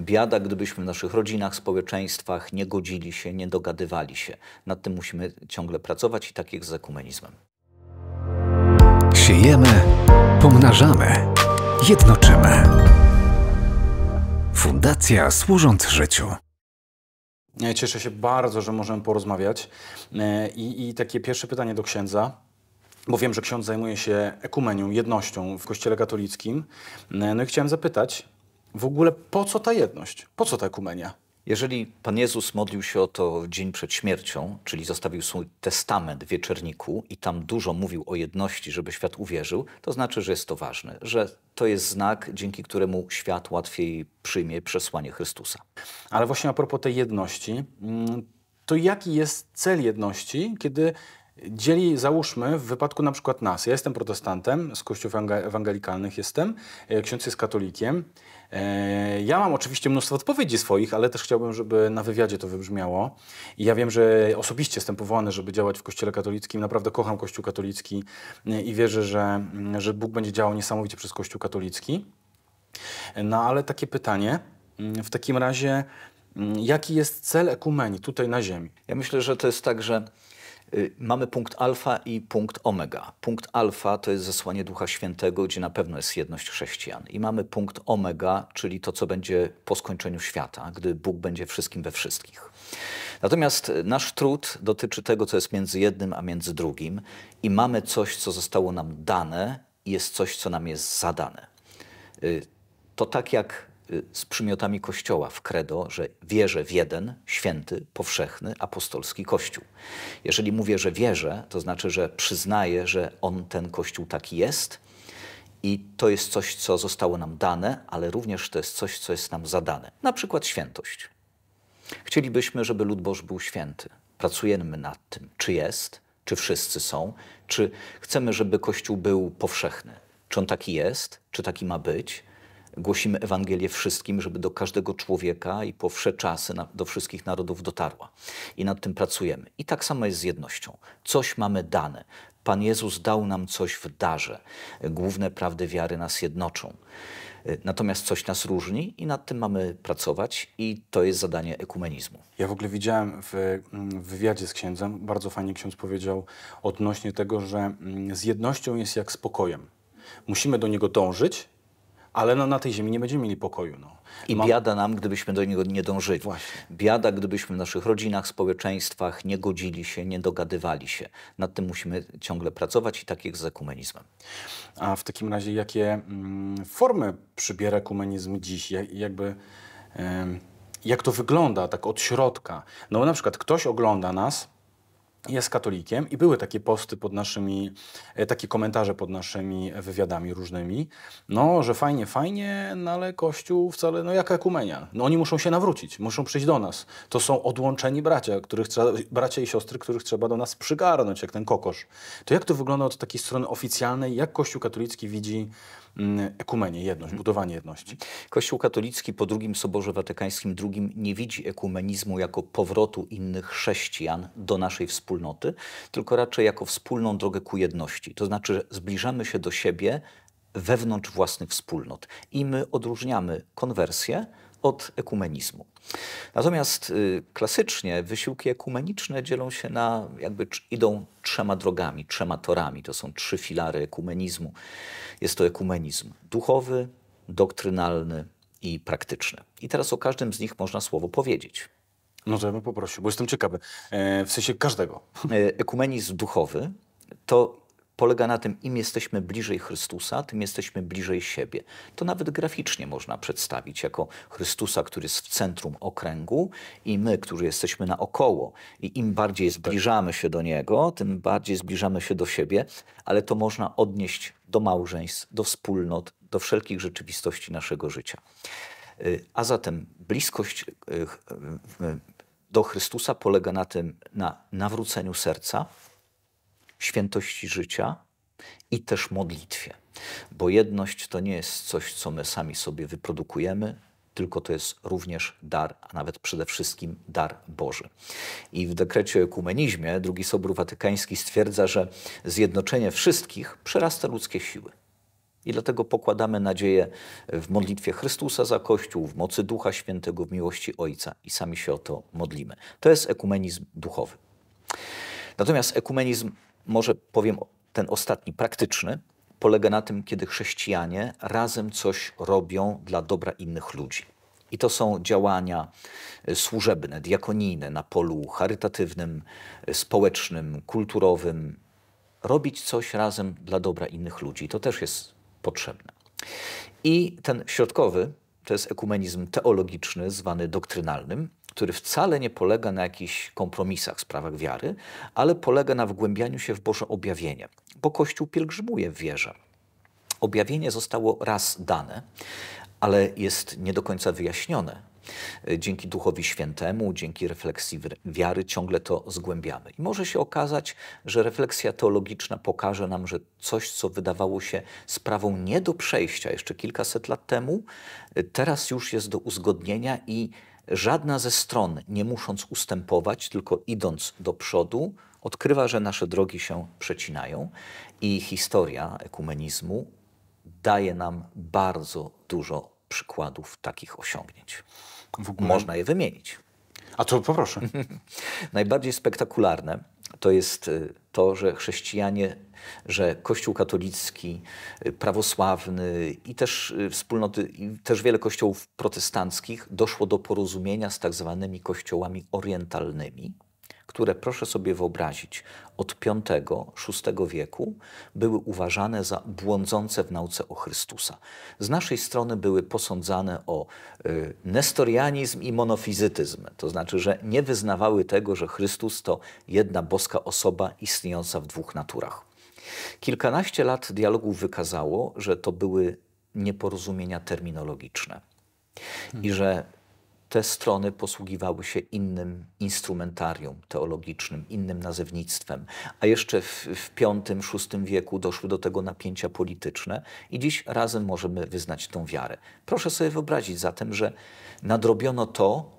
Biada, gdybyśmy w naszych rodzinach, społeczeństwach nie godzili się, nie dogadywali się. Nad tym musimy ciągle pracować i tak jak z ekumenizmem. Siejemy, pomnażamy, jednoczymy. Fundacja służąc życiu. Ja Cieszę się bardzo, że możemy porozmawiać. E, I, I takie pierwsze pytanie do księdza, bo wiem, że ksiądz zajmuje się ekumenią, jednością w Kościele katolickim. E, No i chciałem zapytać, w ogóle po co ta jedność? Po co ta ekumenia? Jeżeli Pan Jezus modlił się o to dzień przed śmiercią, czyli zostawił swój testament w wieczerniku i tam dużo mówił o jedności, żeby świat uwierzył, to znaczy, że jest to ważne, że to jest znak, dzięki któremu świat łatwiej przyjmie przesłanie Chrystusa. Ale właśnie a propos tej jedności, mm, to jaki jest cel jedności, kiedy dzieli, załóżmy, w wypadku na przykład nas. Ja jestem protestantem, z kościołów ewangelikalnych jestem, e, ksiądz jest katolikiem. E, Ja mam oczywiście mnóstwo odpowiedzi swoich, ale też chciałbym, żeby na wywiadzie to wybrzmiało. I ja wiem, że osobiście jestem powołany, żeby działać w Kościele katolickim. Naprawdę kocham Kościół katolicki e, i wierzę, że, mm, że Bóg będzie działał niesamowicie przez Kościół katolicki. No ale takie pytanie, mm, w takim razie, mm, jaki jest cel ekumenii tutaj na ziemi? Ja myślę, że to jest tak, że mamy punkt alfa i punkt omega. Punkt alfa to jest zesłanie Ducha Świętego, gdzie na pewno jest jedność chrześcijan. I mamy punkt omega, czyli to, co będzie po skończeniu świata, gdy Bóg będzie wszystkim we wszystkich. Natomiast y, nasz trud dotyczy tego, co jest między jednym a między drugim i mamy coś, co zostało nam dane i jest coś, co nam jest zadane. Y, To tak jak y, z przymiotami Kościoła w credo, że wierzę w jeden, święty, powszechny, apostolski Kościół. Jeżeli mówię, że wierzę, to znaczy, że przyznaję, że on, ten Kościół taki jest i to jest coś, co zostało nam dane, ale również to jest coś, co jest nam zadane. Na przykład świętość. Chcielibyśmy, żeby lud Boży był święty. Pracujemy nad tym, czy jest, czy wszyscy są, czy chcemy, żeby Kościół był powszechny. Czy on taki jest, czy taki ma być? Głosimy Ewangelię wszystkim, żeby do każdego człowieka i po wsze czasy do wszystkich narodów dotarła. I nad tym pracujemy. I tak samo jest z jednością. Coś mamy dane. Pan Jezus dał nam coś w darze. Główne prawdy wiary nas jednoczą. Natomiast coś nas różni i nad tym mamy pracować i to jest zadanie ekumenizmu. Ja w ogóle widziałem w, mm, wywiadzie z księdzem, bardzo fajnie ksiądz powiedział odnośnie tego, że mm, z jednością jest jak z pokojem. Musimy do niego dążyć, ale no, na tej ziemi nie będziemy mieli pokoju. No. I Mam- biada nam, gdybyśmy do niego nie dążyli. Właśnie. Biada, gdybyśmy w naszych rodzinach, społeczeństwach nie godzili się, nie dogadywali się. Nad tym musimy ciągle pracować i tak jak z ekumenizmem. A w takim razie jakie mm, formy przybiera ekumenizm dziś? Jak, jakby, jak to wygląda tak od środka? No bo na przykład ktoś ogląda nas, jest katolikiem i były takie posty pod naszymi, e, takie komentarze pod naszymi wywiadami różnymi, no, że fajnie, fajnie, no ale Kościół wcale, no jaka ekumenia? No oni muszą się nawrócić, muszą przyjść do nas. To są odłączeni bracia, których trzeba, bracia i siostry, których trzeba do nas przygarnąć, jak ten kokosz. To jak to wygląda od takiej strony oficjalnej, jak Kościół katolicki widzi mm, ekumenię, jedność, budowanie jedności? Kościół katolicki po II Soborze Watykańskim II nie widzi ekumenizmu jako powrotu innych chrześcijan do naszej wspólnoty, tylko raczej jako wspólną drogę ku jedności. To znaczy, że zbliżamy się do siebie wewnątrz własnych wspólnot i my odróżniamy konwersję od ekumenizmu. Natomiast y, klasycznie wysiłki ekumeniczne dzielą się na, jakby idą trzema drogami, trzema torami. To są trzy filary ekumenizmu. Jest to ekumenizm duchowy, doktrynalny i praktyczny. I teraz o każdym z nich można słowo powiedzieć. No to ja bym poprosił, bo jestem ciekawy. E, w sensie każdego. E, Ekumenizm duchowy to polega na tym, im jesteśmy bliżej Chrystusa, tym jesteśmy bliżej siebie. To nawet graficznie można przedstawić jako Chrystusa, który jest w centrum okręgu i my, którzy jesteśmy naokoło. I im bardziej zbliżamy się do Niego, tym bardziej zbliżamy się do siebie, ale to można odnieść do małżeństw, do wspólnot, do wszelkich rzeczywistości naszego życia. Y, A zatem bliskość y, y, do Chrystusa polega na tym, na nawróceniu serca, świętości życia i też modlitwie. Bo jedność to nie jest coś, co my sami sobie wyprodukujemy, tylko to jest również dar, a nawet przede wszystkim dar Boży. I w dekrecie o ekumenizmie II Sobór Watykański stwierdza, że zjednoczenie wszystkich przerasta ludzkie siły. I dlatego pokładamy nadzieję w modlitwie Chrystusa za Kościół, w mocy Ducha Świętego, w miłości Ojca i sami się o to modlimy. To jest ekumenizm duchowy. Natomiast ekumenizm, może powiem ten ostatni, praktyczny, polega na tym, kiedy chrześcijanie razem coś robią dla dobra innych ludzi. I to są działania e, służebne, diakonijne na polu charytatywnym, e, społecznym, kulturowym. Robić coś razem dla dobra innych ludzi. To też jest potrzebne. I ten środkowy to jest ekumenizm teologiczny, zwany doktrynalnym, który wcale nie polega na jakichś kompromisach w sprawach wiary, ale polega na wgłębianiu się w Boże objawienie, bo Kościół pielgrzymuje w wierze. Objawienie zostało raz dane, ale jest nie do końca wyjaśnione. Dzięki Duchowi Świętemu, dzięki refleksji wiary ciągle to zgłębiamy. I może się okazać, że refleksja teologiczna pokaże nam, że coś, co wydawało się sprawą nie do przejścia jeszcze kilkaset lat temu, teraz już jest do uzgodnienia i żadna ze stron, nie musząc ustępować, tylko idąc do przodu, odkrywa, że nasze drogi się przecinają i historia ekumenizmu daje nam bardzo dużo przykładów takich osiągnięć. Ogóle... Można je wymienić. A to poproszę. Najbardziej spektakularne to jest y, to, że chrześcijanie, że Kościół katolicki, y, prawosławny i też y, wspólnoty, i też wiele kościołów protestanckich doszło do porozumienia z tak zwanymi kościołami orientalnymi, które proszę sobie wyobrazić, od V-VI wieku były uważane za błądzące w nauce o Chrystusa. Z naszej strony były posądzane o y, nestorianizm i monofizytyzm, to znaczy, że nie wyznawały tego, że Chrystus to jedna boska osoba istniejąca w dwóch naturach. Kilkanaście lat dialogów wykazało, że to były nieporozumienia terminologiczne i że te strony posługiwały się innym instrumentarium teologicznym, innym nazewnictwem. A jeszcze w, w V-VI wieku doszły do tego napięcia polityczne i dziś razem możemy wyznać tą wiarę. Proszę sobie wyobrazić zatem, że nadrobiono to,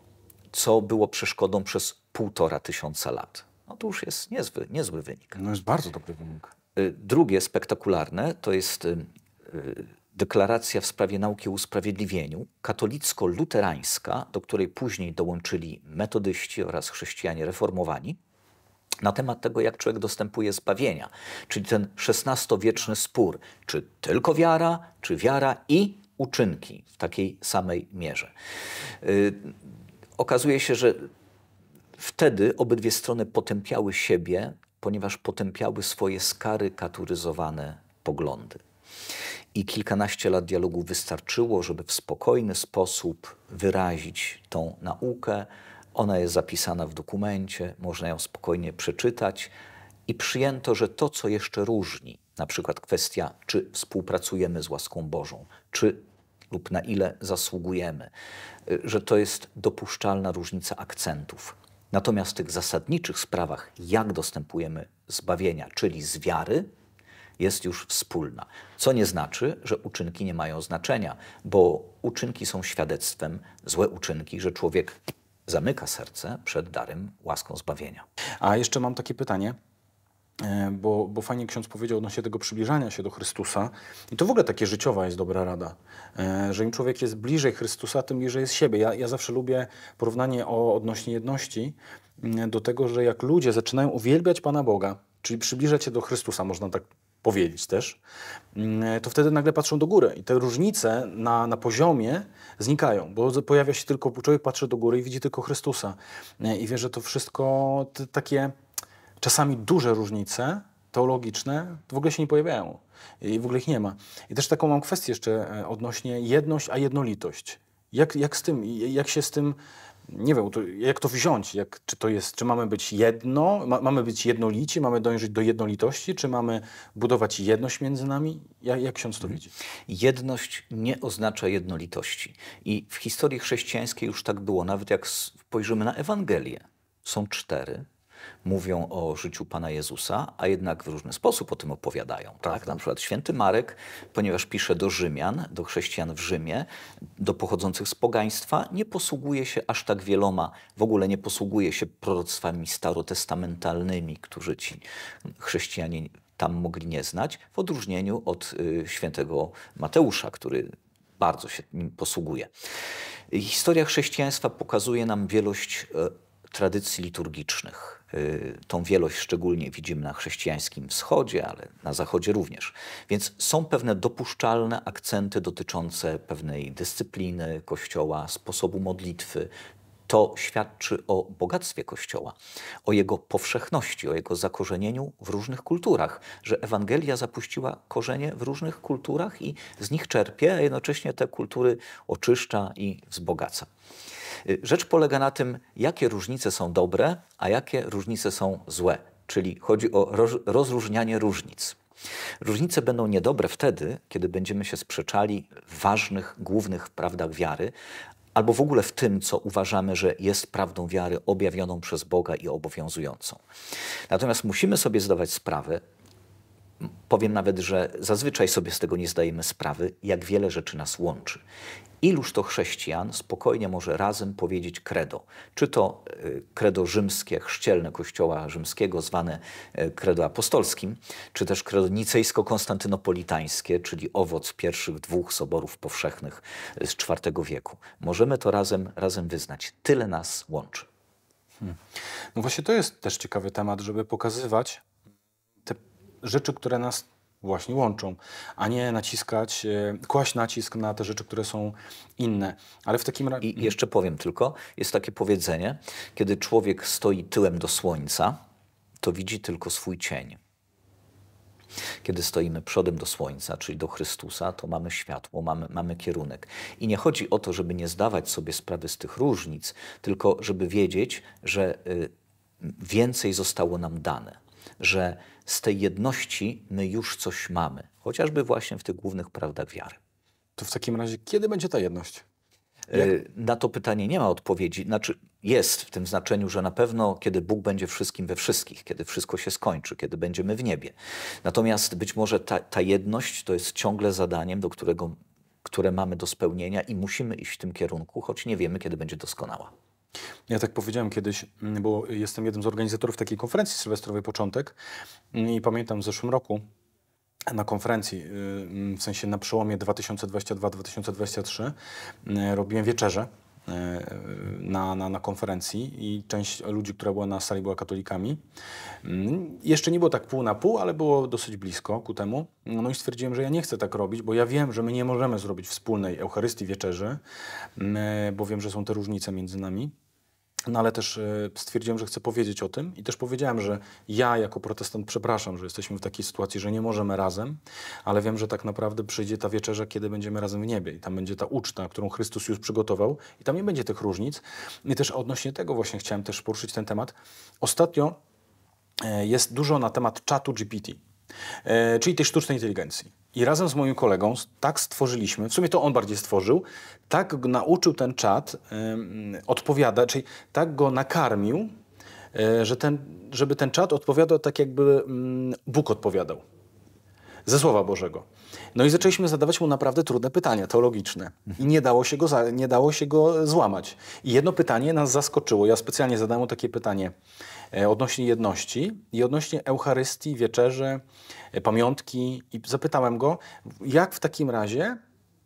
co było przeszkodą przez półtora tysiąca lat. No to już jest niezły, niezły wynik. No jest bardzo dobry wynik. Y, drugie spektakularne to jest y, y, deklaracja w sprawie nauki o usprawiedliwieniu, katolicko-luterańska, do której później dołączyli metodyści oraz chrześcijanie reformowani, na temat tego, jak człowiek dostępuje zbawienia. Czyli ten XVI-wieczny spór, czy tylko wiara, czy wiara i uczynki w takiej samej mierze. Yy, okazuje się, że wtedy obydwie strony potępiały siebie, ponieważ potępiały swoje skarykatyzowane poglądy i kilkanaście lat dialogu wystarczyło, żeby w spokojny sposób wyrazić tą naukę. Ona jest zapisana w dokumencie, można ją spokojnie przeczytać i przyjęto, że to, co jeszcze różni, na przykład kwestia, czy współpracujemy z łaską Bożą, czy lub na ile zasługujemy, że to jest dopuszczalna różnica akcentów. Natomiast w tych zasadniczych sprawach, jak dostępujemy zbawienia, czyli z wiary, jest już wspólna. Co nie znaczy, że uczynki nie mają znaczenia, bo uczynki są świadectwem, złe uczynki, że człowiek zamyka serce przed darem, łaską zbawienia. A jeszcze mam takie pytanie. E, bo, bo fajnie ksiądz powiedział odnośnie tego przybliżania się do Chrystusa. I to w ogóle takie życiowa jest dobra rada, e, że im człowiek jest bliżej Chrystusa, tym bliżej jest siebie. Ja, ja zawsze lubię porównanie o odnośnie jedności mm, do tego, że jak ludzie zaczynają uwielbiać Pana Boga, czyli przybliżać się do Chrystusa, można tak powiedzieć też, mm, to wtedy nagle patrzą do góry i te różnice na, na poziomie znikają, bo pojawia się tylko, człowiek patrzy do góry i widzi tylko Chrystusa i wie, że to wszystko te, takie czasami duże różnice teologiczne w ogóle się nie pojawiają i w ogóle ich nie ma. I też taką mam kwestię jeszcze e, odnośnie jedność, a jednolitość. Jak, jak z tym, jak się z tym nie wiem, to jak to wziąć? Jak, czy to jest, czy mamy być jedno, ma, mamy być jednolici, mamy dążyć do jednolitości, czy mamy budować jedność między nami? Jak, jak ksiądz to widzi? Jedność nie oznacza jednolitości. I w historii chrześcijańskiej już tak było, nawet jak spojrzymy na Ewangelię. Są cztery, mówią o życiu Pana Jezusa, a jednak w różny sposób o tym opowiadają. Tak? Na przykład święty Marek, ponieważ pisze do Rzymian, do chrześcijan w Rzymie, do pochodzących z pogaństwa, nie posługuje się aż tak wieloma, w ogóle nie posługuje się proroctwami starotestamentalnymi, którzy ci chrześcijanie tam mogli nie znać, w odróżnieniu od y, świętego Mateusza, który bardzo się nim posługuje. Historia chrześcijaństwa pokazuje nam wielość e, tradycji liturgicznych. Y, tą wielość szczególnie widzimy na chrześcijańskim wschodzie, ale na zachodzie również. Więc są pewne dopuszczalne akcenty dotyczące pewnej dyscypliny Kościoła, sposobu modlitwy, to świadczy o bogactwie Kościoła, o jego powszechności, o jego zakorzenieniu w różnych kulturach, że Ewangelia zapuściła korzenie w różnych kulturach i z nich czerpie, a jednocześnie te kultury oczyszcza i wzbogaca. Y, rzecz polega na tym, jakie różnice są dobre, a jakie różnice są złe, czyli chodzi o rozróżnianie różnic. Różnice będą niedobre wtedy, kiedy będziemy się sprzeczali w ważnych, głównych prawdach wiary, albo w ogóle w tym, co uważamy, że jest prawdą wiary objawioną przez Boga i obowiązującą. Natomiast musimy sobie zdawać sprawę, powiem nawet, że zazwyczaj sobie z tego nie zdajemy sprawy, jak wiele rzeczy nas łączy. Iluż to chrześcijan spokojnie może razem powiedzieć credo. Czy to credo rzymskie, chrzcielne kościoła rzymskiego, zwane credo apostolskim, czy też credo nicejsko-konstantynopolitańskie, czyli owoc pierwszych dwóch soborów powszechnych z IV wieku. Możemy to razem, razem wyznać. Tyle nas łączy. Hmm. No właśnie to jest też ciekawy temat, żeby pokazywać rzeczy, które nas właśnie łączą, a nie naciskać, e, kłaść nacisk na te rzeczy, które są inne. Ale w takim razie... I jeszcze powiem tylko, jest takie powiedzenie, kiedy człowiek stoi tyłem do słońca, to widzi tylko swój cień. Kiedy stoimy przodem do słońca, czyli do Chrystusa, to mamy światło, mamy, mamy kierunek. I nie chodzi o to, żeby nie zdawać sobie sprawy z tych różnic, tylko żeby wiedzieć, że y, więcej zostało nam dane, że z tej jedności my już coś mamy, chociażby właśnie w tych głównych prawdach wiary. To w takim razie, kiedy będzie ta jedność? Jak? E, na to pytanie nie ma odpowiedzi. Znaczy, jest w tym znaczeniu, że na pewno, kiedy Bóg będzie wszystkim we wszystkich, kiedy wszystko się skończy, kiedy będziemy w niebie. Natomiast być może ta, ta jedność to jest ciągle zadaniem, do którego, które mamy do spełnienia i musimy iść w tym kierunku, choć nie wiemy, kiedy będzie doskonała. Ja tak powiedziałem kiedyś, mm, bo jestem jednym z organizatorów takiej konferencji sylwestrowej Początek mm, i pamiętam w zeszłym roku na konferencji, y, mm, w sensie na przełomie 2022-2023 robiłem wieczerze. y, na, na, na konferencji i część ludzi, która była na sali, była katolikami. Jeszcze nie było tak pół na pół, ale było dosyć blisko ku temu. No i stwierdziłem, że ja nie chcę tak robić, bo ja wiem, że my nie możemy zrobić wspólnej Eucharystii wieczerzy, bo wiem, że są te różnice między nami. No ale też e, stwierdziłem, że chcę powiedzieć o tym i też powiedziałem, że ja jako protestant przepraszam, że jesteśmy w takiej sytuacji, że nie możemy razem, ale wiem, że tak naprawdę przyjdzie ta wieczerza, kiedy będziemy razem w niebie i tam będzie ta uczta, którą Chrystus już przygotował i tam nie będzie tych różnic. I też odnośnie tego właśnie chciałem też poruszyć ten temat. Ostatnio e, jest dużo na temat czatu GPT, e, czyli tej sztucznej inteligencji. I razem z moim kolegą tak stworzyliśmy, w sumie to on bardziej stworzył, tak nauczył ten czat y, odpowiadać, czyli tak go nakarmił, y, że ten, żeby ten czat odpowiadał tak, jakby y, Bóg odpowiadał. Ze Słowa Bożego. No i zaczęliśmy zadawać mu naprawdę trudne pytania teologiczne. I nie dało się go, za, nie dało się go złamać. I jedno pytanie nas zaskoczyło. Ja specjalnie zadałem mu takie pytanie e, odnośnie jedności i odnośnie Eucharystii, wieczerzy, e, pamiątki. I zapytałem go, jak w takim razie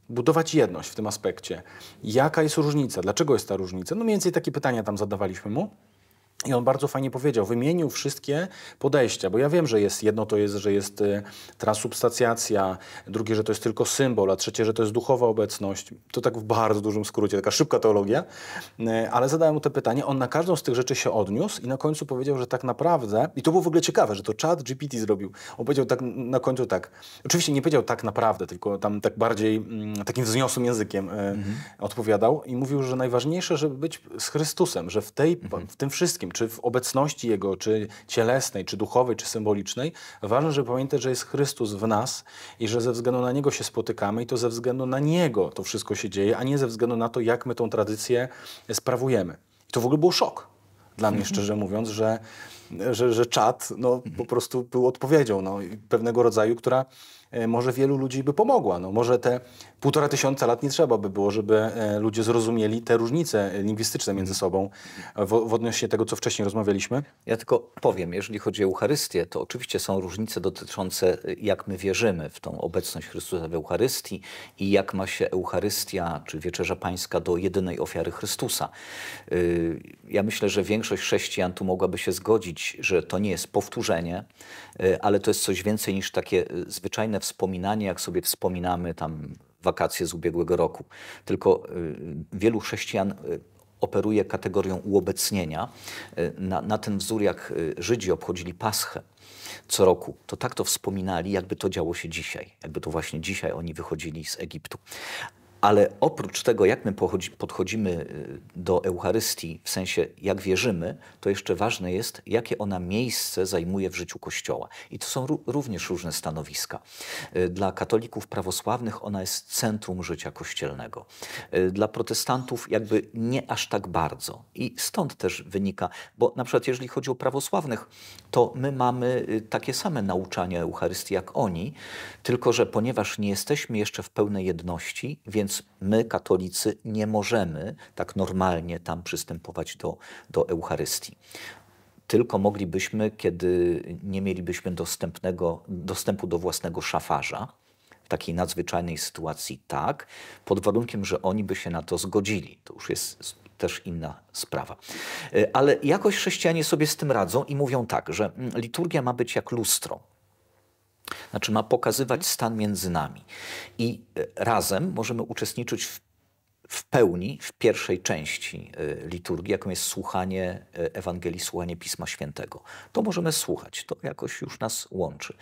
budować jedność w tym aspekcie. Jaka jest różnica? Dlaczego jest ta różnica? No mniej więcej takie pytania tam zadawaliśmy mu. I on bardzo fajnie powiedział, wymienił wszystkie podejścia, bo ja wiem, że jest jedno to jest, że jest y, transubstancjacja, drugie, że to jest tylko symbol, a trzecie, że to jest duchowa obecność. To tak w bardzo dużym skrócie, taka szybka teologia. Y, ale zadałem mu to pytanie, on na każdą z tych rzeczy się odniósł i na końcu powiedział, że tak naprawdę, i to było w ogóle ciekawe, że to czat GPT zrobił. On powiedział tak na końcu tak, oczywiście nie powiedział tak naprawdę, tylko tam tak bardziej mm, takim wzniosłym językiem y, mhm. odpowiadał i mówił, że najważniejsze, żeby być z Chrystusem, że w, tej, mhm. w tym wszystkim, czy w obecności Jego, czy cielesnej, czy duchowej, czy symbolicznej, ważne, żeby pamiętać, że jest Chrystus w nas i że ze względu na Niego się spotykamy i to ze względu na Niego to wszystko się dzieje, a nie ze względu na to, jak my tą tradycję sprawujemy. I to w ogóle był szok dla mnie, szczerze mówiąc, że że, że czat no, po prostu był odpowiedzią no, pewnego rodzaju, która e, może wielu ludzi by pomogła. No, może te półtora tysiąca lat nie trzeba by było, żeby e, ludzie zrozumieli te różnice lingwistyczne między sobą w, w odnośnie tego, co wcześniej rozmawialiśmy. Ja tylko powiem, jeżeli chodzi o Eucharystię, to oczywiście są różnice dotyczące, jak my wierzymy w tą obecność Chrystusa w Eucharystii i jak ma się Eucharystia czy Wieczerza Pańska do jedynej ofiary Chrystusa. Ja myślę, że większość chrześcijan tu mogłaby się zgodzić, że to nie jest powtórzenie, y, ale to jest coś więcej niż takie y, zwyczajne wspominanie, jak sobie wspominamy tam wakacje z ubiegłego roku. Tylko wielu chrześcijan operuje kategorią uobecnienia na, na ten wzór, jak Żydzi obchodzili Paschę co roku, to tak to wspominali, jakby to działo się dzisiaj, jakby to właśnie dzisiaj oni wychodzili z Egiptu. Ale oprócz tego, jak my podchodzimy y, do Eucharystii, w sensie jak wierzymy, to jeszcze ważne jest, jakie ona miejsce zajmuje w życiu Kościoła. I to są również różne stanowiska. Y, dla katolików prawosławnych ona jest centrum życia kościelnego. Y, dla protestantów jakby nie aż tak bardzo. I stąd też wynika, bo na przykład jeżeli chodzi o prawosławnych, to my mamy takie same nauczania Eucharystii jak oni, tylko że ponieważ nie jesteśmy jeszcze w pełnej jedności, więc my, katolicy, nie możemy tak normalnie tam przystępować do, do Eucharystii tylko moglibyśmy, kiedy nie mielibyśmy dostępnego, dostępu do własnego szafarza, w takiej nadzwyczajnej sytuacji tak, pod warunkiem, że oni by się na to zgodzili. To już jest też inna sprawa. E, ale jakoś chrześcijanie sobie z tym radzą i mówią tak, że mm, liturgia ma być jak lustro. Znaczy ma pokazywać stan między nami. I e, razem możemy uczestniczyć w, w pełni w pierwszej części e, liturgii, jaką jest słuchanie e, Ewangelii, słuchanie Pisma Świętego. To możemy słuchać, to jakoś już nas łączy.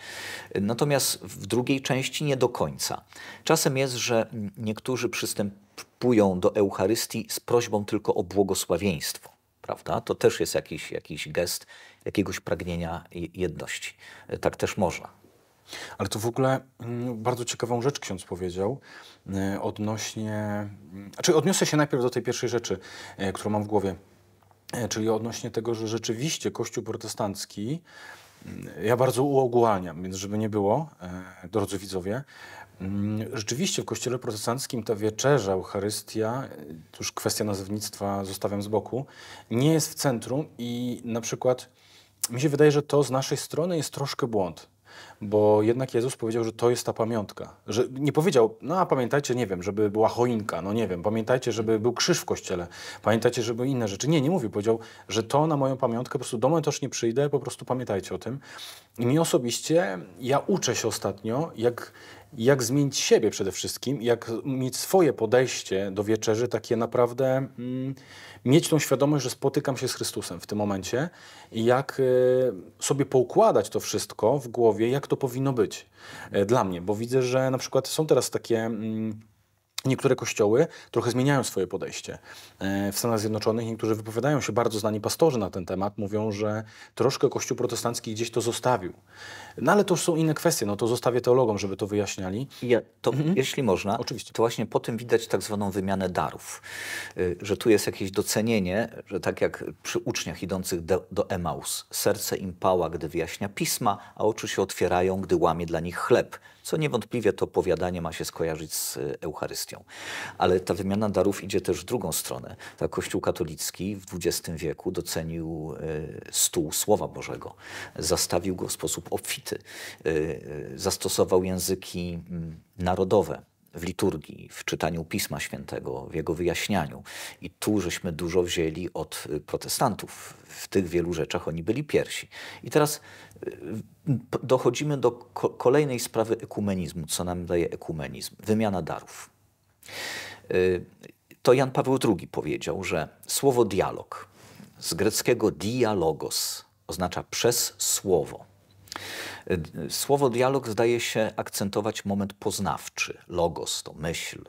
Natomiast w drugiej części nie do końca. Czasem jest, że niektórzy przystępują do Eucharystii z prośbą tylko o błogosławieństwo. Prawda? To też jest jakiś, jakiś gest jakiegoś pragnienia jedności. Tak też można. Ale to w ogóle mm, bardzo ciekawą rzecz ksiądz powiedział y, odnośnie. Znaczy, odniosę się najpierw do tej pierwszej rzeczy, y, którą mam w głowie, y, czyli odnośnie tego, że rzeczywiście Kościół protestancki, ja bardzo uogólniam, więc żeby nie było, drodzy widzowie, Rzeczywiście w kościele protestanckim ta wieczerza, Eucharystia, to już kwestia nazewnictwa zostawiam z boku, nie jest w centrum i na przykład mi się wydaje, że to z naszej strony jest troszkę błąd bo jednak Jezus powiedział, że to jest ta pamiątka. Że nie powiedział, no a pamiętajcie, nie wiem, żeby była choinka, no nie wiem, pamiętajcie, żeby był krzyż w kościele, pamiętajcie, żeby inne rzeczy. Nie, nie mówił, powiedział, że to na moją pamiątkę, po prostu do mnie też nie przyjdę, po prostu pamiętajcie o tym. I mi osobiście, ja uczę się ostatnio, jak, jak zmienić siebie przede wszystkim, jak mieć swoje podejście do wieczerzy, takie naprawdę... Mm, mieć tą świadomość, że spotykam się z Chrystusem w tym momencie i jak e, sobie poukładać to wszystko w głowie, jak to powinno być e, dla mnie, bo widzę, że na przykład są teraz takie mm, Niektóre kościoły trochę zmieniają swoje podejście. E, w Stanach Zjednoczonych niektórzy wypowiadają się, bardzo znani pastorzy na ten temat, mówią, że troszkę Kościół protestancki gdzieś to zostawił. No ale to już są inne kwestie, no to zostawię teologom, żeby to wyjaśniali. Ja, to, mhm. Jeśli można, Oczywiście. to właśnie po tym widać tak zwaną wymianę darów. Y, że tu jest jakieś docenienie, że tak jak przy uczniach idących do, do Emaus, serce im pała, gdy wyjaśnia pisma, a oczy się otwierają, gdy łamie dla nich chleb co niewątpliwie to powiadanie ma się skojarzyć z e, Ale ta wymiana darów idzie też w drugą stronę. Tak Kościół katolicki w XX wieku docenił e, stół Słowa Bożego, zastawił go w sposób obfity, e, zastosował języki mm, narodowe w liturgii, w czytaniu Pisma Świętego, w jego wyjaśnianiu. I tu żeśmy dużo wzięli od protestantów. W tych wielu rzeczach oni byli pierwsi. I teraz dochodzimy do kolejnej sprawy ekumenizmu, co nam daje ekumenizm wymiana darów. Y, to Jan Paweł II powiedział, że słowo dialog z greckiego dialogos oznacza przez słowo. Y, słowo dialog zdaje się akcentować moment poznawczy. Logos to myśl,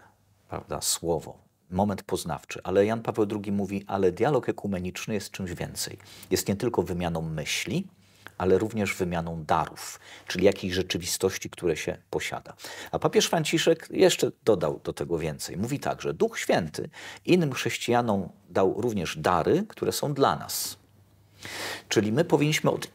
prawda, słowo, moment poznawczy. Ale Jan Paweł II mówi, ale dialog ekumeniczny jest czymś więcej. Jest nie tylko wymianą myśli, ale również wymianą darów, czyli jakiejś rzeczywistości, które się posiada. A papież Franciszek jeszcze dodał do tego więcej. Mówi tak, że Duch Święty innym chrześcijanom dał również dary, które są dla nas. Czyli my powinniśmy od,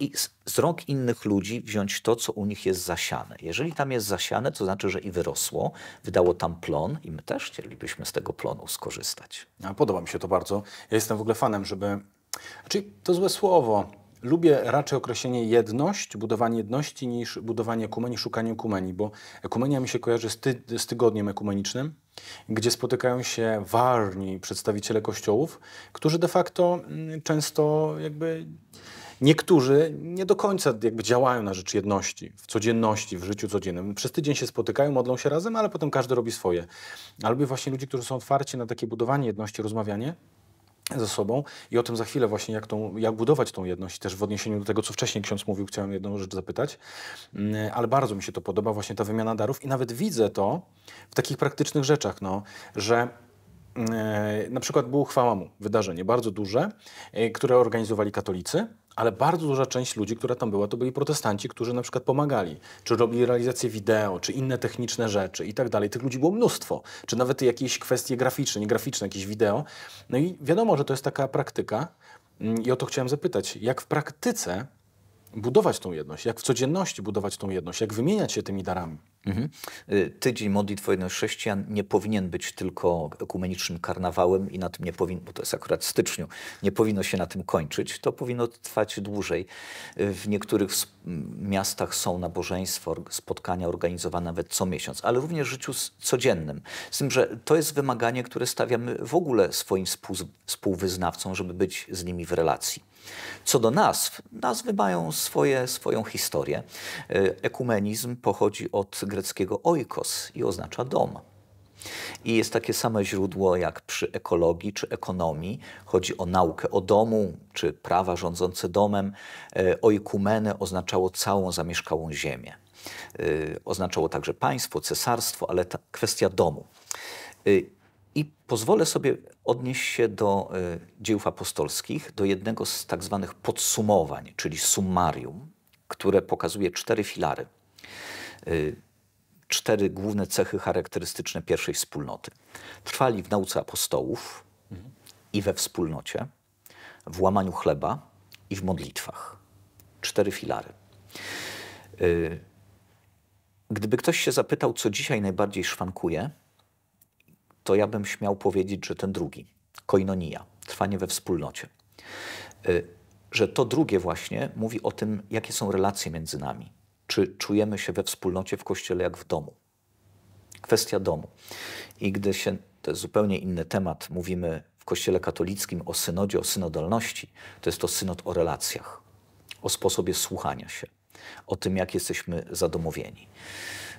z rąk innych ludzi wziąć to, co u nich jest zasiane. Jeżeli tam jest zasiane, to znaczy, że i wyrosło, wydało tam plon i my też chcielibyśmy z tego plonu skorzystać. Podoba mi się to bardzo. Ja jestem w ogóle fanem, żeby... Znaczy, to złe słowo. Lubię raczej określenie jedność, budowanie jedności niż budowanie ekumeni, szukanie ekumeni, bo ekumenia mi się kojarzy z, ty, z tygodniem ekumenicznym, gdzie spotykają się ważni przedstawiciele kościołów, którzy de facto mm, często jakby niektórzy nie do końca jakby działają na rzecz jedności w codzienności, w życiu codziennym. Przez tydzień się spotykają, modlą się razem, ale potem każdy robi swoje. A lubię właśnie ludzi, którzy są otwarci na takie budowanie jedności, rozmawianie ze sobą i o tym za chwilę właśnie, jak, tą, jak budować tą jedność. Też w odniesieniu do tego, co wcześniej ksiądz mówił, chciałem jedną rzecz zapytać, mm, ale bardzo mi się to podoba, właśnie ta wymiana darów i nawet widzę to w takich praktycznych rzeczach, no, że mm, na przykład było chwała mu, wydarzenie bardzo duże, e, które organizowali katolicy, ale bardzo duża część ludzi, która tam była, to byli protestanci, którzy na przykład pomagali, czy robili realizację wideo, czy inne techniczne rzeczy i tak dalej. Tych ludzi było mnóstwo, czy nawet jakieś kwestie graficzne, nie graficzne, jakieś wideo. No i wiadomo, że to jest taka praktyka mm, i o to chciałem zapytać, jak w praktyce budować tą jedność, jak w codzienności budować tą jedność, jak wymieniać się tymi darami. Mhm. Y, tydzień modlitwy jedność chrześcijan nie powinien być tylko ekumenicznym karnawałem i na tym nie powinno, bo to jest akurat w styczniu, nie powinno się na tym kończyć. To powinno trwać dłużej. Y, w niektórych miastach są nabożeństwa, spotkania organizowane nawet co miesiąc, ale również w życiu codziennym. Z tym, że to jest wymaganie, które stawiamy w ogóle swoim współwyznawcom, żeby być z nimi w relacji. Co do nazw, nazwy mają swoje, swoją historię. E, ekumenizm pochodzi od greckiego oikos i oznacza dom. I jest takie same źródło jak przy ekologii czy ekonomii. Chodzi o naukę o domu czy prawa rządzące domem. E, oikumenę oznaczało całą zamieszkałą ziemię. E, oznaczało także państwo, cesarstwo, ale ta kwestia domu. I pozwolę sobie odnieść się do y, dzieł apostolskich, do jednego z tak zwanych podsumowań, czyli summarium, które pokazuje cztery filary, y, cztery główne cechy charakterystyczne pierwszej wspólnoty. Trwali w nauce apostołów mhm. i we wspólnocie, w łamaniu chleba i w modlitwach. Cztery filary. Y, gdyby ktoś się zapytał, co dzisiaj najbardziej szwankuje, to ja bym śmiał powiedzieć, że ten drugi, koinonia, trwanie we wspólnocie, y, że to drugie właśnie mówi o tym, jakie są relacje między nami. Czy czujemy się we wspólnocie w kościele jak w domu? Kwestia domu. I gdy się, to jest zupełnie inny temat, mówimy w kościele katolickim o synodzie, o synodalności, to jest to synod o relacjach, o sposobie słuchania się, o tym, jak jesteśmy zadomowieni.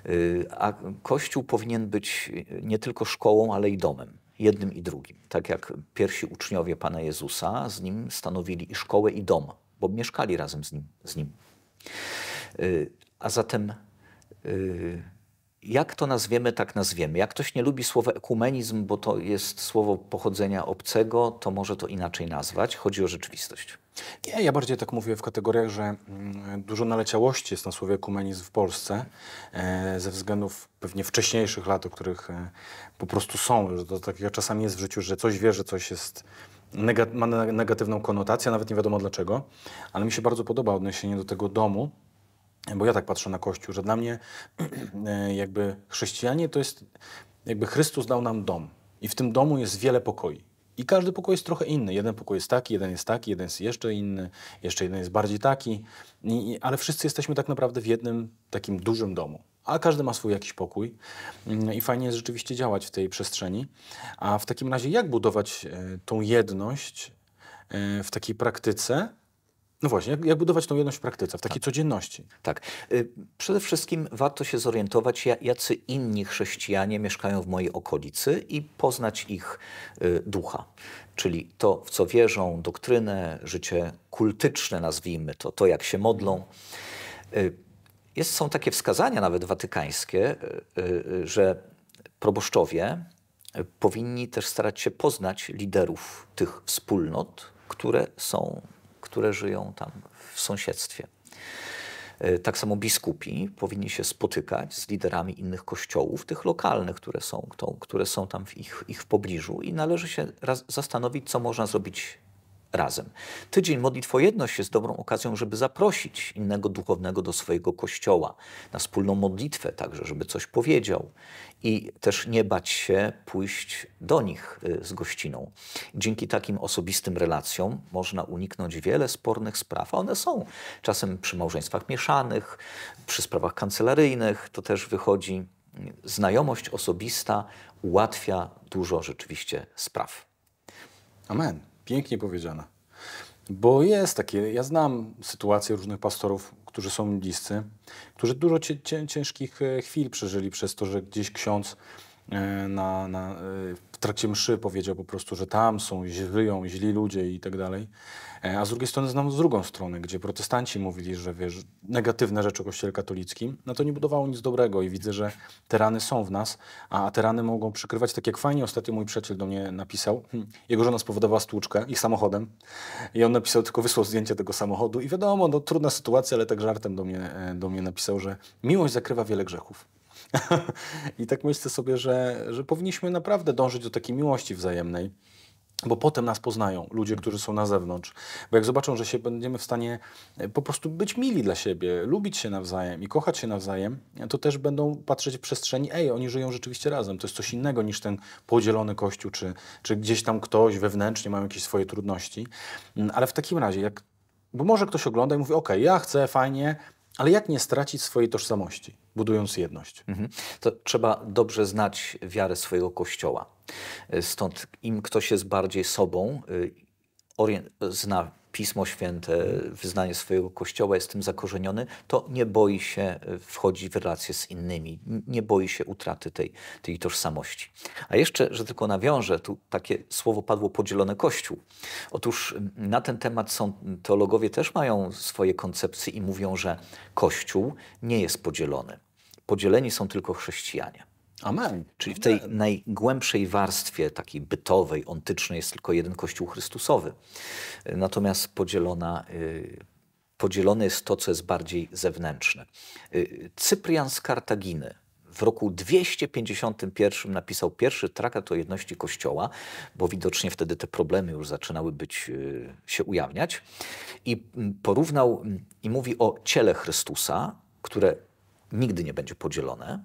Y, a Kościół powinien być nie tylko szkołą, ale i domem, jednym i drugim. Tak jak pierwsi uczniowie Pana Jezusa z nim stanowili i szkołę, i dom, bo mieszkali razem z nim. Z nim. Y, a zatem y, jak to nazwiemy, tak nazwiemy. Jak ktoś nie lubi słowa ekumenizm, bo to jest słowo pochodzenia obcego, to może to inaczej nazwać. Chodzi o rzeczywistość. Nie, ja bardziej tak mówię w kategoriach, że mm, dużo naleciałości jest na słowie ekumenizm w Polsce e, ze względów pewnie wcześniejszych lat, o których e, po prostu są. Że to tak jak czasami jest w życiu, że coś wie, że coś jest ma negatywną konotację, nawet nie wiadomo dlaczego, ale mi się bardzo podoba odniesienie do tego domu, bo ja tak patrzę na Kościół, że dla mnie e, jakby chrześcijanie to jest, jakby Chrystus dał nam dom i w tym domu jest wiele pokoi. I każdy pokój jest trochę inny. Jeden pokój jest taki, jeden jest taki, jeden jest jeszcze inny, jeszcze jeden jest bardziej taki. I, ale wszyscy jesteśmy tak naprawdę w jednym takim dużym domu. A każdy ma swój jakiś pokój mm, i fajnie jest rzeczywiście działać w tej przestrzeni. A w takim razie, jak budować e, tą jedność e, w takiej praktyce, no właśnie, jak, jak, budować tą jedność w praktyce, w takiej tak. codzienności? Tak. Y, przede wszystkim warto się zorientować, jacy inni chrześcijanie mieszkają w mojej okolicy i poznać ich y, ducha. Czyli to, w co wierzą, doktrynę, życie kultyczne, nazwijmy to, to jak się modlą. Y, jest, są takie wskazania nawet watykańskie, że proboszczowie powinni też starać się poznać liderów tych wspólnot, które są które żyją tam w sąsiedztwie. E, tak samo biskupi powinni się spotykać z liderami innych kościołów, tych lokalnych, które są, które są tam w ich, ich pobliżu i należy się zastanowić, co można zrobić razem. Tydzień Modlitwo Jedność jest dobrą okazją, żeby zaprosić innego duchownego do swojego kościoła na wspólną modlitwę, także żeby coś powiedział i też nie bać się pójść do nich y, z gościną. Dzięki takim osobistym relacjom można uniknąć wiele spornych spraw, a one są czasem przy małżeństwach mieszanych, przy sprawach kancelaryjnych, to też wychodzi. Znajomość osobista ułatwia dużo rzeczywiście spraw. Amen. Pięknie powiedziane. Bo jest takie, ja znam sytuacje różnych pastorów, którzy są bliscy, którzy dużo ciężkich e, chwil przeżyli przez to, że gdzieś ksiądz e, na, na, e, trakcie mszy powiedział po prostu, że tam są, żyją źli ludzie i tak dalej. E, a z drugiej strony znam z drugą stronę, gdzie protestanci mówili, że wiesz, negatywne rzeczy o kościele katolickim, no to nie budowało nic dobrego i widzę, że te rany są w nas, a te rany mogą przykrywać, tak jak fajnie ostatnio mój przyjaciel do mnie napisał, hmm, jego żona spowodowała stłuczkę ich samochodem i on napisał, tylko wysłał zdjęcie tego samochodu i wiadomo, no trudna sytuacja, ale tak żartem do mnie, e, do mnie napisał, że miłość zakrywa wiele grzechów. I tak myślę sobie, że, że powinniśmy naprawdę dążyć do takiej miłości wzajemnej. Bo potem nas poznają ludzie, którzy są na zewnątrz. Bo jak zobaczą, że się będziemy w stanie e, po prostu być mili dla siebie, lubić się nawzajem i kochać się nawzajem, to też będą patrzeć w przestrzeni, ej, oni żyją rzeczywiście razem. To jest coś innego niż ten podzielony kościół, czy, czy gdzieś tam ktoś wewnętrznie ma jakieś swoje trudności. Mm, ale w takim razie, jak, bo może ktoś ogląda i mówi, ok, ja chcę, fajnie, ale jak nie stracić swojej tożsamości, budując jedność? Mhm. To trzeba dobrze znać wiarę swojego kościoła. Stąd im ktoś jest bardziej sobą, y, zna Pismo Święte, wyznanie swojego Kościoła jest tym zakorzeniony, to nie boi się y, wchodzić w relacje z innymi, nie boi się utraty tej, tej tożsamości. A jeszcze, że tylko nawiążę, tu takie słowo padło podzielony Kościół. Otóż na ten temat są, teologowie też mają swoje koncepcje i mówią, że Kościół nie jest podzielony. Podzieleni są tylko chrześcijanie. Amen. Czyli w tej najgłębszej warstwie, takiej bytowej, ontycznej, jest tylko jeden Kościół Chrystusowy. Natomiast podzielona, y, podzielone jest to, co jest bardziej zewnętrzne. Y, Cyprian z Kartaginy w roku 251 napisał pierwszy traktat o jedności Kościoła, bo widocznie wtedy te problemy już zaczynały być, y, się ujawniać. I mm, porównał mm, i mówi o ciele Chrystusa, które nigdy nie będzie podzielone,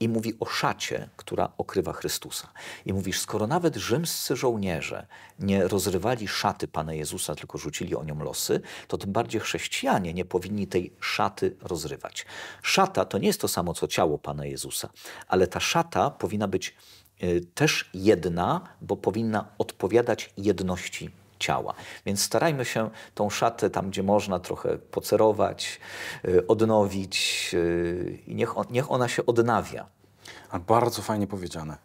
i mówi o szacie, która okrywa Chrystusa. I mówisz, skoro nawet rzymscy żołnierze nie rozrywali szaty Pana Jezusa, tylko rzucili o nią losy, to tym bardziej chrześcijanie nie powinni tej szaty rozrywać. Szata to nie jest to samo, co ciało Pana Jezusa, ale ta szata powinna być y, też jedna, bo powinna odpowiadać jedności ciała. Więc starajmy się tą szatę tam, gdzie można, trochę pocerować, y, odnowić y, i niech, on, niech ona się odnawia. A bardzo fajnie powiedziane.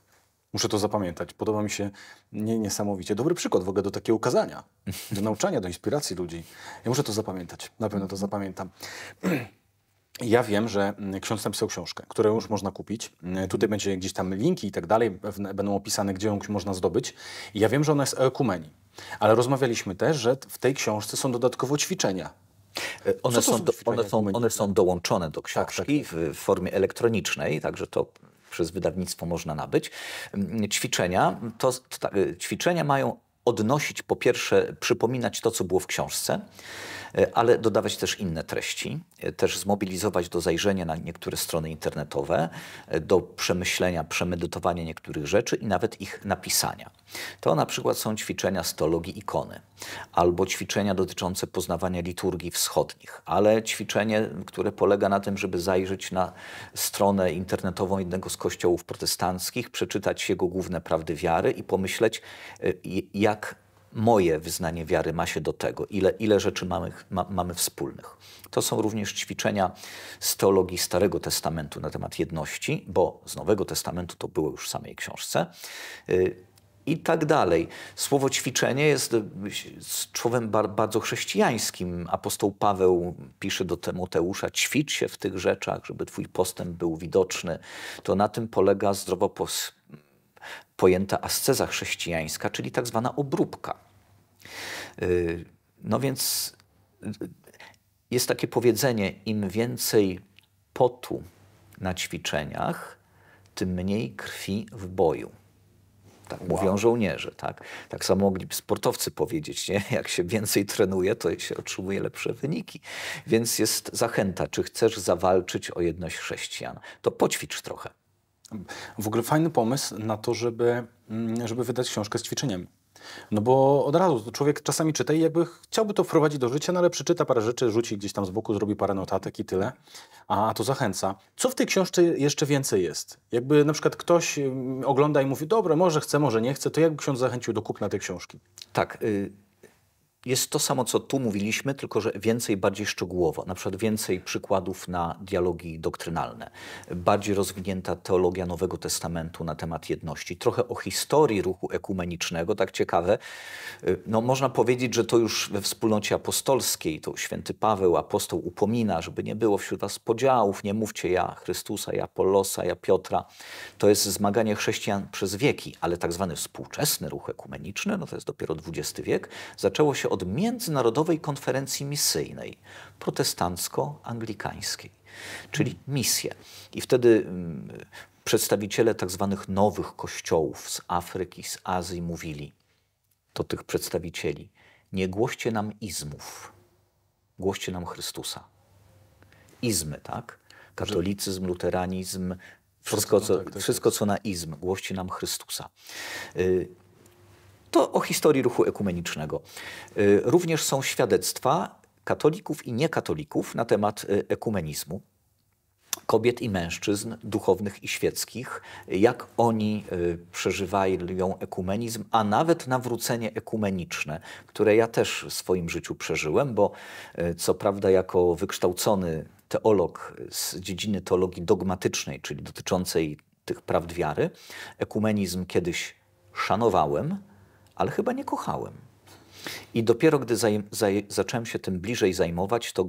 Muszę to zapamiętać. Podoba mi się nie, niesamowicie. Dobry przykład w ogóle do takiego ukazania, do nauczania, do inspiracji ludzi. Ja muszę to zapamiętać. Na pewno to zapamiętam. Ja wiem, że mm, ksiądz napisał książkę, którą już można kupić. Mm, tutaj będzie gdzieś tam linki i tak dalej, będą opisane, gdzie ją można zdobyć. I ja wiem, że ona jest o ekumenii. Ale rozmawialiśmy też, że w tej książce są dodatkowo ćwiczenia. E, one są, do, one, są, one są dołączone do książki tak, tak, tak. w formie elektronicznej, także to przez wydawnictwo można nabyć. Mm, ćwiczenia, to, to, e, ćwiczenia mają odnosić, po pierwsze, przypominać to, co było w książce, E, ale dodawać też inne treści, e, też zmobilizować do zajrzenia na niektóre strony internetowe, e, do przemyślenia, przemedytowania niektórych rzeczy i nawet ich napisania. To na przykład są ćwiczenia z teologii ikony, albo ćwiczenia dotyczące poznawania liturgii wschodnich, ale ćwiczenie, które polega na tym, żeby zajrzeć na stronę internetową jednego z kościołów protestanckich, przeczytać jego główne prawdy wiary i pomyśleć, jak moje wyznanie wiary ma się do tego, ile, ile rzeczy mamy, ma, mamy wspólnych. To są również ćwiczenia z teologii Starego Testamentu na temat jedności, bo z Nowego Testamentu to było już w samej książce. Y, I tak dalej. Słowo ćwiczenie jest słowem bardzo chrześcijańskim. Apostoł Paweł pisze do Tymoteusza: ćwicz się w tych rzeczach, żeby twój postęp był widoczny. To na tym polega zdrowo pojęta asceza chrześcijańska, czyli tak zwana obróbka. Y, no więc y, jest takie powiedzenie: im więcej potu na ćwiczeniach, tym mniej krwi w boju. Tak mówią żołnierze, tak? Tak samo mogliby sportowcy powiedzieć, nie? Jak się więcej trenuje, to się otrzymuje lepsze wyniki. Więc jest zachęta, czy chcesz zawalczyć o jedność chrześcijan, to poćwicz trochę. W ogóle fajny pomysł na to, żeby, mm, żeby wydać książkę z ćwiczeniami. No bo od razu człowiek czasami czyta i jakby chciałby to wprowadzić do życia, no ale przeczyta parę rzeczy, rzuci gdzieś tam z boku, zrobi parę notatek i tyle. A to zachęca. Co w tej książce jeszcze więcej jest? Jakby na przykład ktoś mm, ogląda i mówi, dobra, może chce, może nie chce, to jakby ksiądz zachęcił do kupna tej książki? Tak. Y jest to samo, co tu mówiliśmy, tylko że więcej, bardziej szczegółowo. Na przykład więcej przykładów na dialogi doktrynalne, bardziej rozwinięta teologia Nowego Testamentu na temat jedności, trochę o historii ruchu ekumenicznego, tak ciekawe. No, można powiedzieć, że to już we wspólnocie apostolskiej, to święty Paweł, apostoł upomina, żeby nie było wśród was podziałów, nie mówcie ja Chrystusa, ja Polosa, ja Piotra. To jest zmaganie chrześcijan przez wieki, ale tak zwany współczesny ruch ekumeniczny, no to jest dopiero XX wiek, zaczęło się od Międzynarodowej Konferencji Misyjnej, protestancko-anglikańskiej, czyli misję. I wtedy mm, przedstawiciele tak zwanych nowych kościołów z Afryki, z Azji mówili do tych przedstawicieli, nie głoście nam izmów, głoście nam Chrystusa. Izmy, tak? Katolicyzm, luteranizm, wszystko, co, tak, tak wszystko, co na izm, głoście nam Chrystusa. To o historii ruchu ekumenicznego. Y, również są świadectwa katolików i niekatolików na temat y, ekumenizmu kobiet i mężczyzn, duchownych i świeckich, jak oni y, przeżywają ekumenizm, a nawet nawrócenie ekumeniczne, które ja też w swoim życiu przeżyłem, bo co prawda jako wykształcony teolog z dziedziny teologii dogmatycznej, czyli dotyczącej tych prawd wiary, ekumenizm kiedyś szanowałem, ale chyba nie kochałem. I dopiero gdy zaj, zaj, zacząłem się tym bliżej zajmować, to,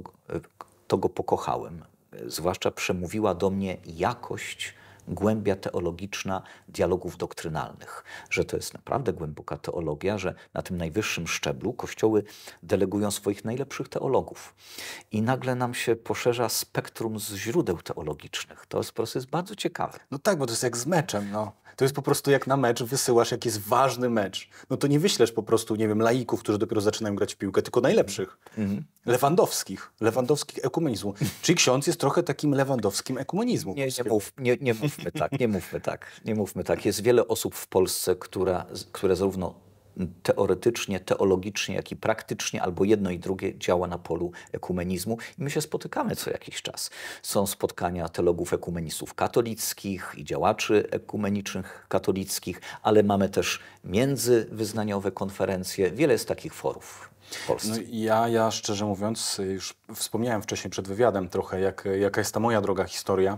to go pokochałem. Zwłaszcza przemówiła do mnie jakość, głębia teologiczna dialogów doktrynalnych, że to jest naprawdę głęboka teologia, że na tym najwyższym szczeblu kościoły delegują swoich najlepszych teologów. I nagle nam się poszerza spektrum z źródeł teologicznych. To jest po prostu jest bardzo ciekawe. No tak, bo to jest jak z meczem. No. To jest po prostu jak na mecz wysyłasz, jak jest ważny mecz. No to nie wyślesz po prostu, nie wiem, laików, którzy dopiero zaczynają grać w piłkę, tylko najlepszych. Mhm. Lewandowskich. Lewandowskich ekumenizmu. Czyli ksiądz jest trochę takim lewandowskim ekumenizmu. Nie, nie, mów, nie, nie mówmy tak, nie mówmy tak, nie mówmy tak. Jest wiele osób w Polsce, która, które zarówno teoretycznie, teologicznie, jak i praktycznie, albo jedno i drugie działa na polu ekumenizmu. I my się spotykamy co jakiś czas. Są spotkania teologów ekumenistów katolickich i działaczy ekumenicznych katolickich, ale mamy też międzywyznaniowe konferencje. Wiele jest takich forów. No ja, ja szczerze mówiąc, już wspomniałem wcześniej przed wywiadem trochę, jak, jaka jest ta moja droga historia.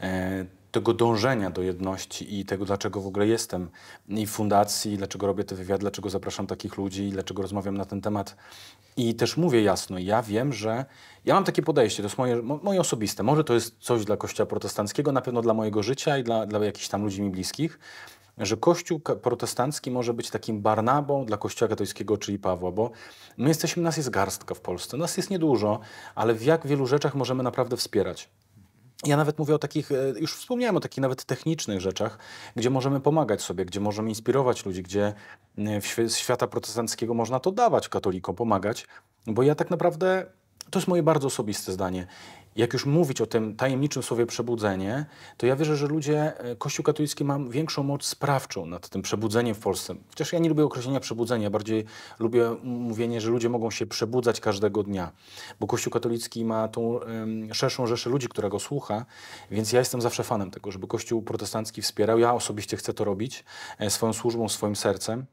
E, tego dążenia do jedności i tego, dlaczego w ogóle jestem i w fundacji, dlaczego robię te wywiady, dlaczego zapraszam takich ludzi, dlaczego rozmawiam na ten temat. I też mówię jasno, ja wiem, że ja mam takie podejście, to jest moje, moje osobiste. Może to jest coś dla Kościoła protestanckiego, na pewno dla mojego życia i dla, dla jakichś tam ludzi mi bliskich, że Kościół protestancki może być takim Barnabą dla Kościoła katolickiego, czyli Pawła, bo my jesteśmy, nas jest garstka w Polsce, nas jest niedużo, ale w jak wielu rzeczach możemy naprawdę wspierać. Ja nawet mówię o takich, e, już wspomniałem o takich nawet technicznych rzeczach, gdzie możemy pomagać sobie, gdzie możemy inspirować ludzi, gdzie e, w świata protestanckiego można to dawać katolikom, pomagać, bo ja tak naprawdę, to jest moje bardzo osobiste zdanie, jak już mówić o tym tajemniczym słowie przebudzenie, to ja wierzę, że ludzie, e, Kościół katolicki ma większą moc sprawczą nad tym przebudzeniem w Polsce. Chociaż ja nie lubię określenia przebudzenia, bardziej lubię mówienie, że ludzie mogą się przebudzać każdego dnia, bo Kościół katolicki ma tą um, szerszą rzeszę ludzi, która go słucha, więc ja jestem zawsze fanem tego, żeby Kościół protestancki wspierał. Ja osobiście chcę to robić e, swoją służbą, swoim sercem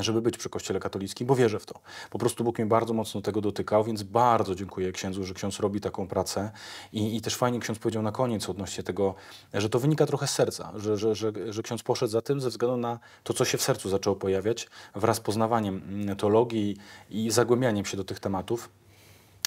żeby być przy Kościele katolickim, bo wierzę w to. Po prostu Bóg mnie bardzo mocno tego dotykał, więc bardzo dziękuję księdzu, że ksiądz robi taką pracę i, i też fajnie ksiądz powiedział na koniec odnośnie tego, że to wynika trochę z serca, że, że, że, że ksiądz poszedł za tym ze względu na to, co się w sercu zaczęło pojawiać wraz z poznawaniem mm, teologii i zagłębianiem się do tych tematów.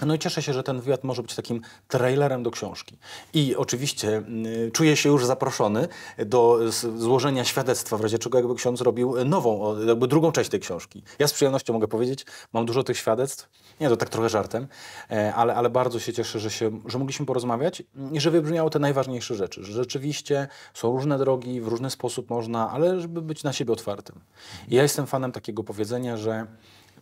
No i cieszę się, że ten wywiad może być takim trailerem do książki. I oczywiście y, czuję się już zaproszony do złożenia świadectwa, w razie czego jakby ksiądz zrobił nową, jakby drugą część tej książki. Ja z przyjemnością mogę powiedzieć, mam dużo tych świadectw. Nie, to tak trochę żartem, e, ale, ale bardzo się cieszę, że, się, że mogliśmy porozmawiać i że wybrzmiały te najważniejsze rzeczy. Że rzeczywiście są różne drogi, w różny sposób można, ale żeby być na siebie otwartym. I ja jestem fanem takiego powiedzenia, że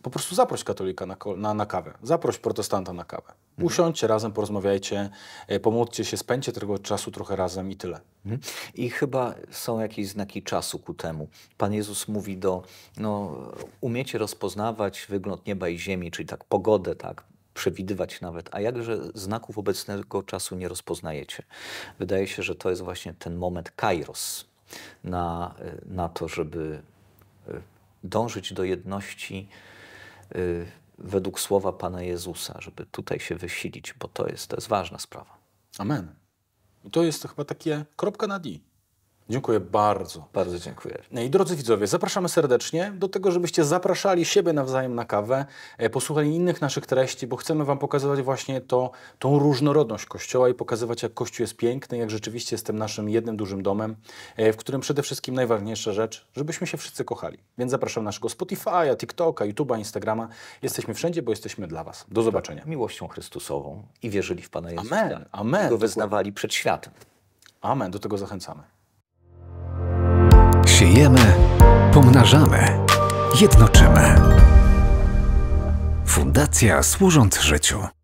po prostu zaproś katolika na, na, na kawę, zaproś protestanta na kawę. Usiądźcie razem, porozmawiajcie, e, pomódlcie się, spędźcie tego czasu trochę razem i tyle. Mhm. I chyba są jakieś znaki czasu ku temu. Pan Jezus mówi do, no, umiecie rozpoznawać wygląd nieba i ziemi, czyli tak pogodę, tak, przewidywać nawet, a jakże znaków obecnego czasu nie rozpoznajecie. Wydaje się, że to jest właśnie ten moment kairos na, na to, żeby y, dążyć do jedności według słowa Pana Jezusa, żeby tutaj się wysilić, bo to jest, to jest ważna sprawa. Amen. To jest chyba takie kropka na D. Dziękuję bardzo. Bardzo dziękuję. I drodzy widzowie, zapraszamy serdecznie do tego, żebyście zapraszali siebie nawzajem na kawę, e, posłuchali innych naszych treści, bo chcemy Wam pokazywać właśnie to, tą różnorodność Kościoła i pokazywać, jak Kościół jest piękny, jak rzeczywiście jest tym naszym jednym dużym domem, e, w którym przede wszystkim najważniejsza rzecz, żebyśmy się wszyscy kochali. Więc zapraszam naszego Spotify'a, TikToka, YouTube'a, Instagrama. Jesteśmy wszędzie, bo jesteśmy dla Was. Do zobaczenia. miłością Chrystusową i wierzyli w Pana Jezusa. Amen, amen. Go wyznawali przed światem. Amen. Do tego zachęcamy. Siejemy, pomnażamy, jednoczymy. Fundacja służąc życiu.